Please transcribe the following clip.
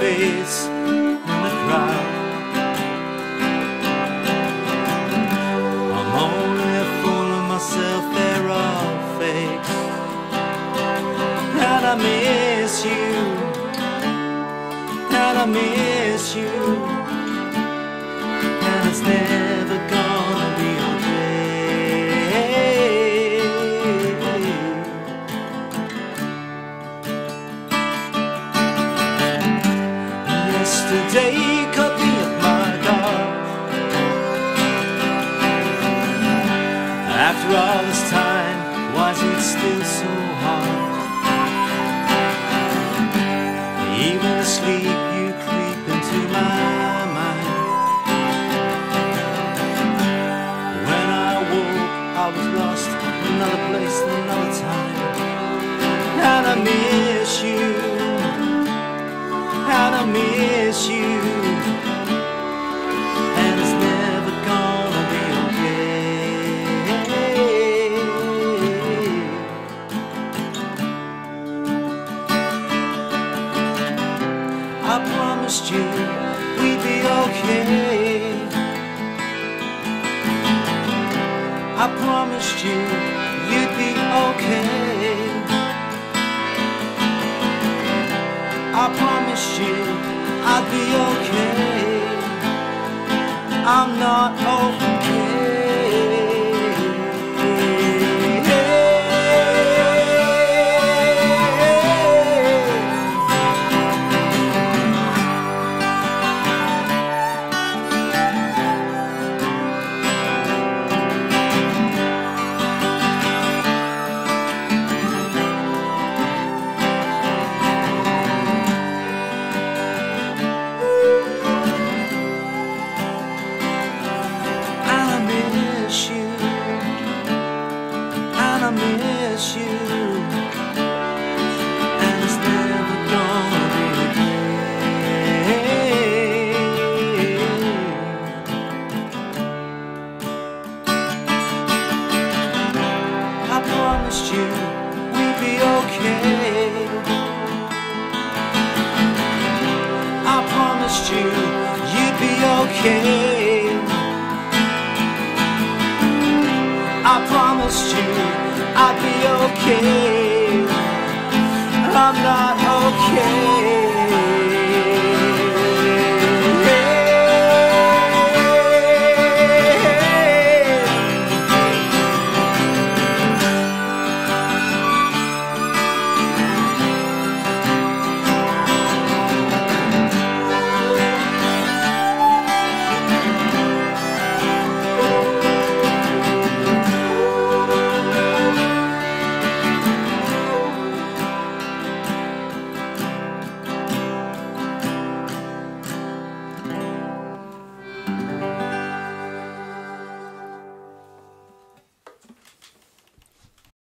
Face in the crowd. I'm only a fool of myself, they're all fakes. And I miss you and I miss you. And it's never Me up my guard. After all this time, is it still so hard? Promised you we'd be okay. I promised you you'd be okay. I promised you I'd be okay. I'm not okay. You we'd be okay. I promised you you'd be okay. I promised you I'd be okay. I'm not.